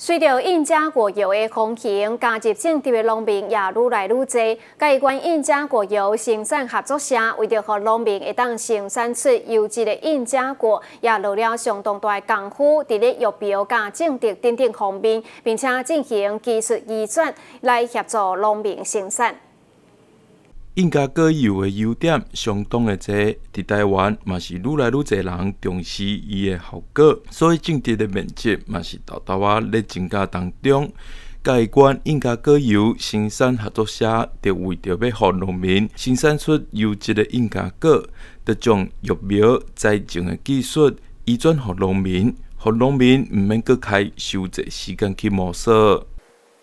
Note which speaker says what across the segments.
Speaker 1: 随着印加国油的风行，加入种植的农民也愈来愈多。该关印加国油生产合作社为着让农民会当生产出优质的印加果，也落了相当大的功夫，伫咧育苗、加种植等等方面，并且进行技术移转来协助农民生产。
Speaker 2: 印加果油的优点相当的多，伫台湾嘛是愈来愈侪人重视伊的效果，所以种植的面积嘛是豆豆啊咧增加当中。该关印加果油生产合作社就为着要互农民生产出优质的印加果，就将育苗栽种的技术移转互农民，互农民毋免搁开收济时间去摸索。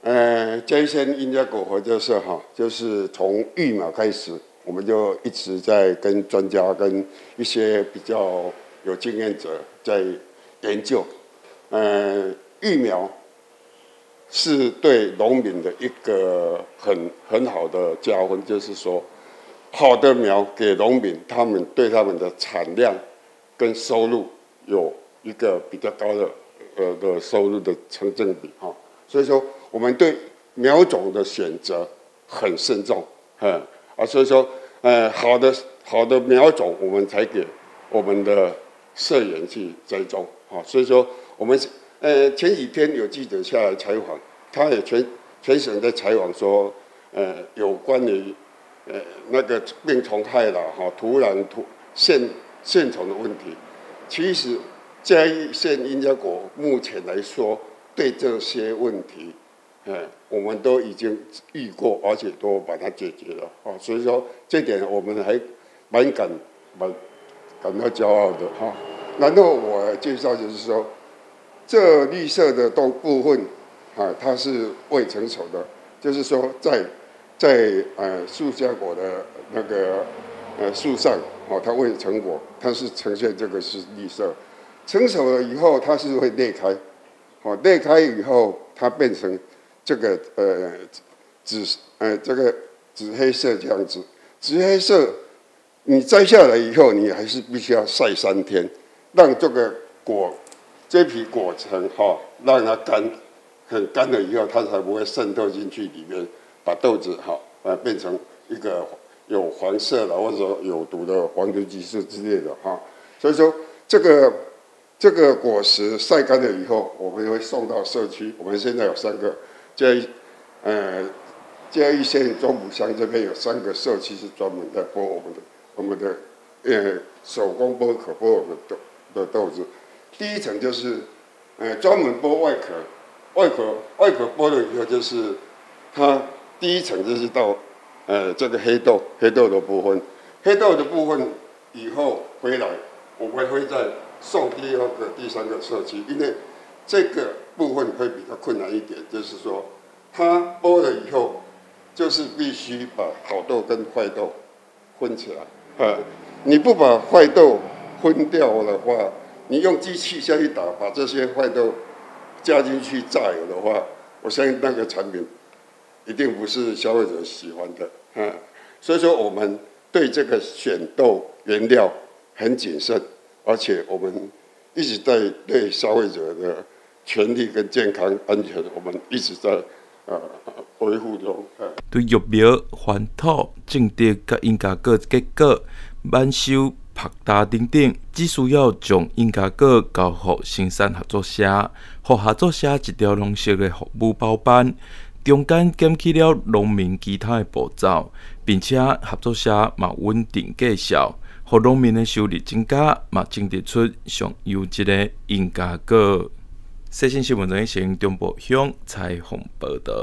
Speaker 3: 呃，这一些印加果核就是哈，就是从育苗开始，我们就一直在跟专家、跟一些比较有经验者在研究。呃，育苗是对农民的一个很很好的加分，就是说，好的苗给农民，他们对他们的产量跟收入有一个比较高的呃的收入的成正比哈。所以说。我们对苗种的选择很慎重，嗯啊，所以说，呃，好的好的苗种，我们才给我们的社员去栽种，啊，所以说，我们呃前几天有记者下来采访，他也全全省在采访说，呃，有关于呃那个病虫害了哈，土壤土线线虫的问题，其实嘉义县应家国目前来说，对这些问题。哎，我们都已经遇过，而且都把它解决了啊！所以说这点我们还蛮感蛮感到骄傲的哈。然后我介绍就是说，这绿色的动部分啊，它是未成熟的，就是说在在呃树下果的那个呃树上哦，它未成果，它是呈现这个是绿色。成熟了以后，它是会裂开，哦，裂开以后它变成。这个呃紫呃这个紫黑色这样子，紫黑色你摘下来以后，你还是必须要晒三天，让这个果这批果层哈，让它干很干了以后，它才不会渗透进去里面，把豆子哈呃变成一个有黄色的或者有毒的黄毒激素之类的哈。所以说这个这个果实晒干了以后，我们会送到社区。我们现在有三个。嘉义，呃，嘉义县中埔乡这边有三个社区是专门在播我们的我们的呃手工剥壳剥我们豆的豆子。第一层就是呃专门剥外壳，外壳外壳剥了以后就是它第一层就是到呃这个黑豆黑豆的部分，黑豆的部分以后回来我们会再送第二个第三个社区，因为这个。部分会比较困难一点，就是说，它剥了以后，就是必须把好豆跟坏豆分起来。啊，你不把坏豆分掉的话，你用机器下去打，把这些坏豆加进去榨油的话，我相信那个产品一定不是消费者喜欢的。啊，所以说我们对这个选豆原料很谨慎，而且我们一直在对消费者的。权利跟健康安全，我们一直在呃维护中。
Speaker 2: 对育苗、翻土、种植、甲应加果结果、满收、拍打等等，只需要将应加果交付生产合作社，互合作社一条龙式的服务包办，中间减去了农民其他的步骤，并且合作社嘛稳定绩效，互农民的收入增加，嘛种植出上优质的应加果。最新新闻中心中部乡采访报道。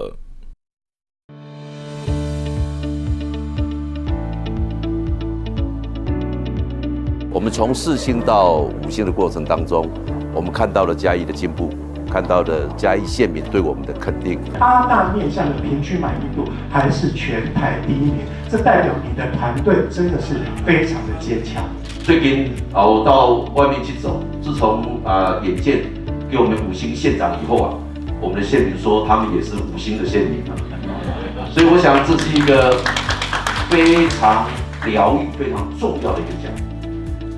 Speaker 4: 我们从四星到五星的过程当中，我们看到了嘉义的进步，看到了嘉义县民对我们的肯定。
Speaker 5: 八大面向的平均满意度还是全台第一名，这代表你的团队真的是非常的坚强。
Speaker 6: 最近啊，我到外面去走，自从啊眼见。给我们五星县长以后啊，我们的县民说他们也是五星的县民啊，所以我想这是一个非常疗愈、非常重要的一个奖。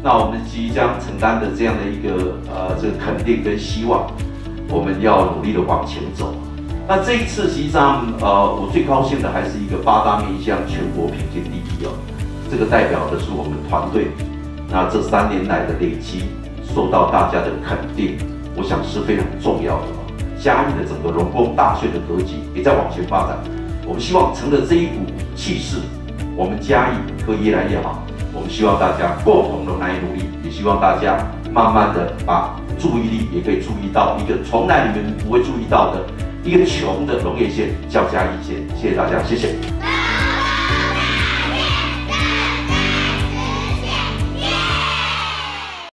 Speaker 6: 那我们即将承担的这样的一个呃这个肯定跟希望，我们要努力的往前走。那这一次实际上，呃，我最高兴的还是一个八大面向全国评鉴第一哦，这个代表的是我们团队，那这三年来的累积受到大家的肯定，我想是非常重要的。嘉义的整个龙工大学的格局也在往前发展，我们希望乘着这一股气势，我们嘉义可以越来越好。我们希望大家共同的来努力，也希望大家慢慢的把注意力也可以注意到一个从来你们不会注意到的。一个穷的农业县叫嘉义县，谢谢大家，谢谢。